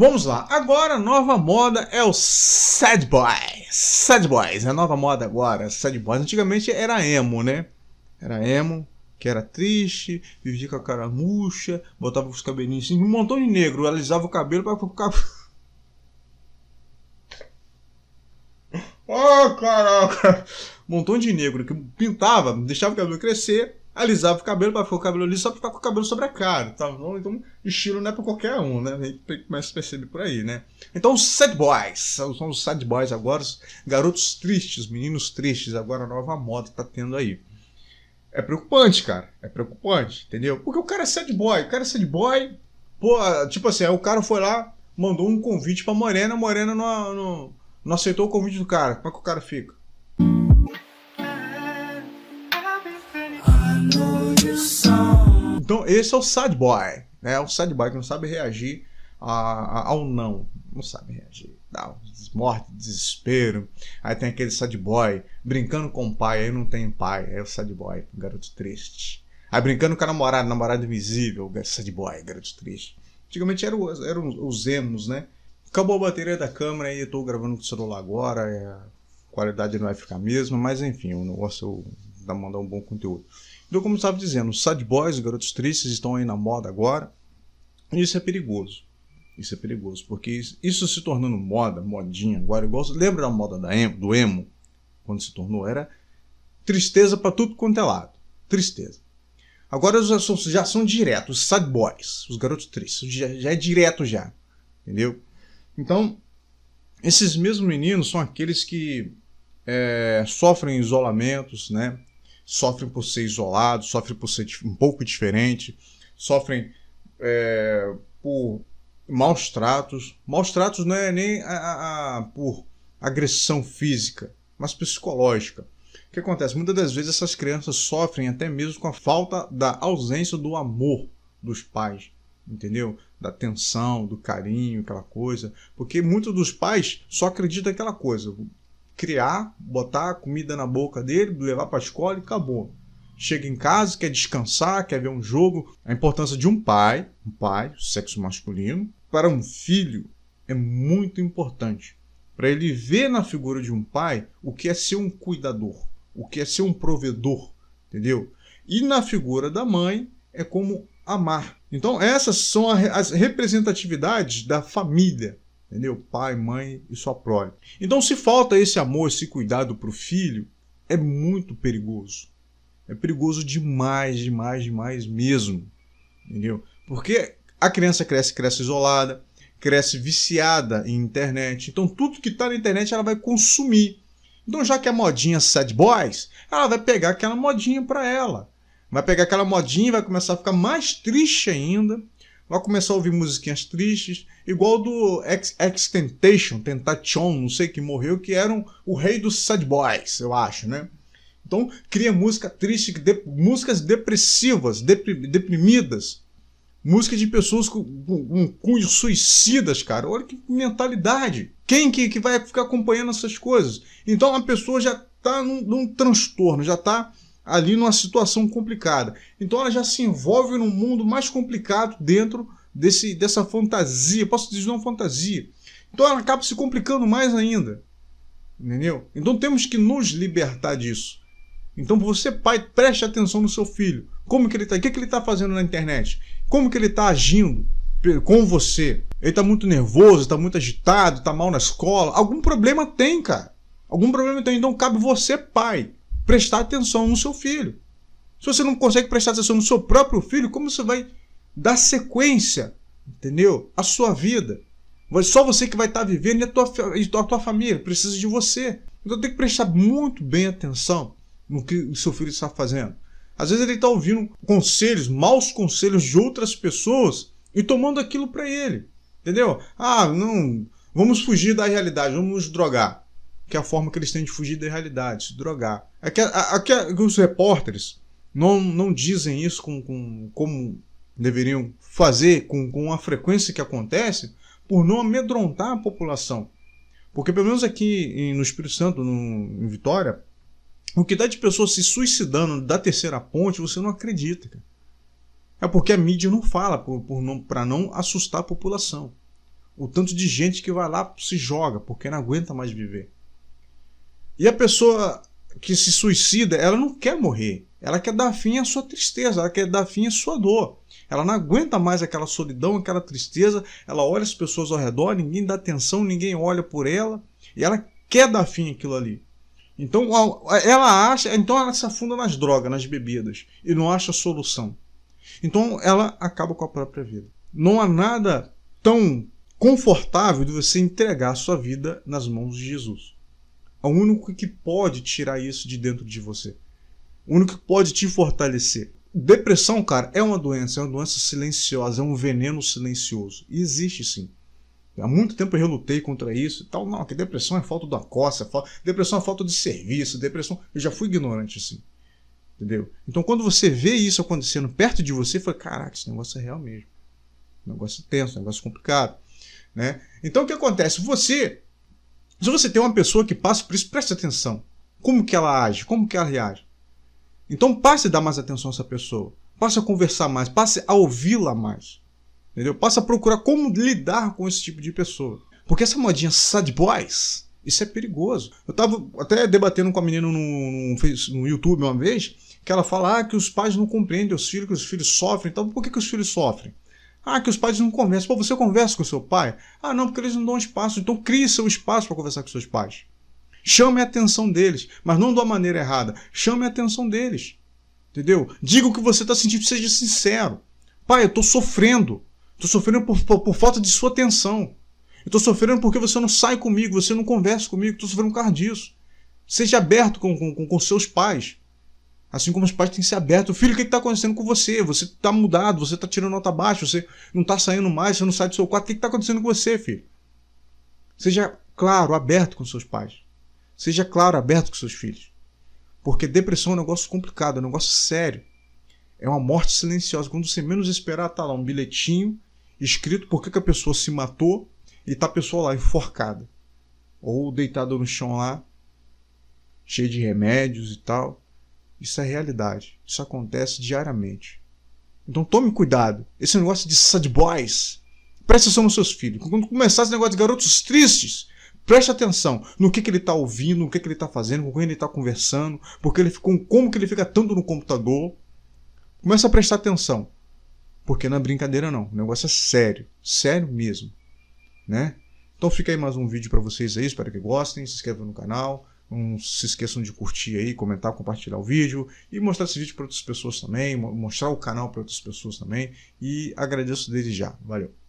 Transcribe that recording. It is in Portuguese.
Vamos lá, agora a nova moda é o sad boy. Sad boys, é a nova moda agora, sad boys. Antigamente era emo, né? Era emo, que era triste, vivia com a cara murcha, botava os cabelinhos assim, um montão de negro, alisava o cabelo para ficar. Oh, caraca! Um montão de negro que pintava, deixava o cabelo crescer, alisava o cabelo para ficar o cabelo liso só pra ficar com o cabelo sobre a cara. Tá? Então, estilo não é pra qualquer um, né? A gente começa a perceber por aí, né? Então, os sad boys, são os sad boys agora, os garotos tristes, meninos tristes, agora a nova moda tá tendo aí. É preocupante, cara. É preocupante, entendeu? Porque o cara é sad boy, o cara é sad boy, pô, tipo assim, aí o cara foi lá, mandou um convite pra Morena, a Morena não, não, não aceitou o convite do cara. Como é que o cara fica? Esse é o sad boy, né? O sad boy que não sabe reagir a, a, ao não. Não sabe reagir. Dá morte, desespero. Aí tem aquele sad boy brincando com o pai, aí não tem pai. É o sad boy, garoto triste. Aí brincando com a namorada, namorado invisível, sad boy, garoto triste. Antigamente eram, os emos, né? Acabou a bateria da câmera e eu tô gravando com o celular agora. a qualidade não vai ficar a mesma, mas enfim, o negócio dá mandar um bom conteúdo. Então, como estava dizendo, os sad boys, os garotos tristes, estão aí na moda agora. Isso é perigoso. Isso é perigoso, porque isso se tornando moda, modinha agora, igual. Lembra da moda da emo, do emo? Quando se tornou? Era tristeza para tudo quanto é lado. Tristeza. Agora já são, já são diretos, os sad boys, os garotos tristes. Já, já é direto já. Entendeu? Então, esses mesmos meninos são aqueles que é, sofrem isolamentos, né? Sofrem por ser isolados, sofrem por ser um pouco diferente, sofrem é, por maus tratos. Maus tratos não é nem a, a, por agressão física, mas psicológica. O que acontece? Muitas das vezes essas crianças sofrem até mesmo com a falta da ausência do amor dos pais, entendeu? Da atenção, do carinho, aquela coisa. Porque muitos dos pais só acreditam aquela coisa criar, botar comida na boca dele, levar para a escola e acabou. Chega em casa, quer descansar, quer ver um jogo. A importância de um pai, um pai, sexo masculino, para um filho é muito importante. Para ele ver na figura de um pai o que é ser um cuidador, o que é ser um provedor, entendeu? E na figura da mãe é como amar. Então, essas são as representatividades da família entendeu? Pai, mãe e sua prole. Então, se falta esse amor, esse cuidado para o filho, é muito perigoso. É perigoso demais, demais, demais mesmo, entendeu? Porque a criança cresce, cresce isolada, cresce viciada em internet. Então, tudo que está na internet ela vai consumir. Então, já que é modinha sad boys, ela vai pegar aquela modinha para ela. Vai pegar aquela modinha e vai começar a ficar mais triste ainda vai começar a ouvir musiquinhas tristes, igual do X-Tentation, Tentation, não sei que morreu, que eram o rei dos sad boys, eu acho, né? Então cria música triste, de, músicas depressivas, deprimidas, música de pessoas com, com suicidas, cara. Olha que mentalidade. Quem que, que vai ficar acompanhando essas coisas? Então a pessoa já está num, num transtorno, já está ali numa situação complicada. Então ela já se envolve num mundo mais complicado dentro desse, dessa fantasia, posso dizer uma fantasia. Então ela acaba se complicando mais ainda. Entendeu? Então temos que nos libertar disso. Então você, pai, preste atenção no seu filho. Como que ele está? O que, que ele está fazendo na internet? Como que ele está agindo com você? Ele está muito nervoso, está muito agitado, está mal na escola. Algum problema tem, cara. Algum problema tem. Então cabe você, pai, prestar atenção no seu filho. Se você não consegue prestar atenção no seu próprio filho, como você vai dar sequência, entendeu? A sua vida. Só você que vai estar vivendo e a tua, a tua família precisa de você. Então tem que prestar muito bem atenção no que o seu filho está fazendo. Às vezes ele está ouvindo conselhos, maus conselhos de outras pessoas e tomando aquilo para ele. Entendeu? Ah, não, vamos fugir da realidade, vamos nos drogar que é a forma que eles têm de fugir da realidade, se drogar. Aqui, aqui os repórteres não, não dizem isso com, com, como deveriam fazer, com, com a frequência que acontece, por não amedrontar a população. Porque, pelo menos aqui no Espírito Santo, no, em Vitória, o que dá de pessoas se suicidando da terceira ponte, você não acredita. Cara. É porque a mídia não fala para não, não assustar a população. O tanto de gente que vai lá se joga porque não aguenta mais viver. E a pessoa que se suicida, ela não quer morrer. Ela quer dar fim à sua tristeza, ela quer dar fim à sua dor. Ela não aguenta mais aquela solidão, aquela tristeza. Ela olha as pessoas ao redor, ninguém dá atenção, ninguém olha por ela. E ela quer dar fim àquilo ali. Então ela acha, então ela se afunda nas drogas, nas bebidas e não acha solução. Então ela acaba com a própria vida. Não há nada tão confortável de você entregar a sua vida nas mãos de Jesus. É o único que pode tirar isso de dentro de você. O único que pode te fortalecer. Depressão, cara, é uma doença, é uma doença silenciosa, é um veneno silencioso. E existe sim. Há muito tempo eu relutei contra isso e tal. Não, que depressão é falta da coça, é depressão é falta de serviço, depressão. Eu já fui ignorante assim. Entendeu? Então quando você vê isso acontecendo perto de você, foi caraca, esse negócio é real mesmo. Negócio tenso, negócio complicado. Né? Então o que acontece? Você se você tem uma pessoa que passa por isso, preste atenção. Como que ela age? Como que ela reage? Então passe a dar mais atenção a essa pessoa. Passe a conversar mais. Passe a ouvi-la mais. Entendeu? Passe a procurar como lidar com esse tipo de pessoa. Porque essa modinha sad boys, isso é perigoso. Eu tava até debatendo com a menina no, no, no YouTube uma vez, que ela fala ah, que os pais não compreendem os filhos, que os filhos sofrem. Então por que, que os filhos sofrem? Ah, que os pais não conversam. Pô, você conversa com seu pai? Ah, não, porque eles não dão espaço. Então crie seu espaço para conversar com seus pais. Chame a atenção deles, mas não de uma maneira errada. Chame a atenção deles. Entendeu? Diga o que você está sentindo, seja sincero. Pai, eu estou sofrendo. Estou sofrendo por, por, por, falta de sua atenção. Estou sofrendo porque você não sai comigo, você não conversa comigo. Estou sofrendo por causa disso. Seja aberto com, com, com seus pais. Assim como os pais têm que ser abertos. Filho, o que está acontecendo com você? Você está mudado, você está tirando nota baixa, você não está saindo mais, você não sai do seu quarto. O que está acontecendo com você, filho? Seja claro, aberto com seus pais. Seja claro, aberto com seus filhos. Porque depressão é um negócio complicado, é um negócio sério. É uma morte silenciosa. Quando você menos esperar, tá lá um bilhetinho escrito por que, que a pessoa se matou e tá a pessoa lá enforcada. Ou deitada no chão lá, cheia de remédios e tal. Isso é realidade. Isso acontece diariamente. Então tome cuidado. Esse negócio de sad boys. Preste atenção nos seus filhos. Quando começar esse negócio de garotos tristes, preste atenção no que, que ele está ouvindo, no que, que ele está fazendo, com quem ele está conversando, porque ele ficou, como que ele fica tanto no computador. Começa a prestar atenção. Porque não é brincadeira não. O negócio é sério. Sério mesmo. Né? Então fica aí mais um vídeo para vocês aí. Espero que gostem. Se inscrevam no canal. Não se esqueçam de curtir aí, comentar, compartilhar o vídeo e mostrar esse vídeo para outras pessoas também, mostrar o canal para outras pessoas também. E agradeço desde já. Valeu!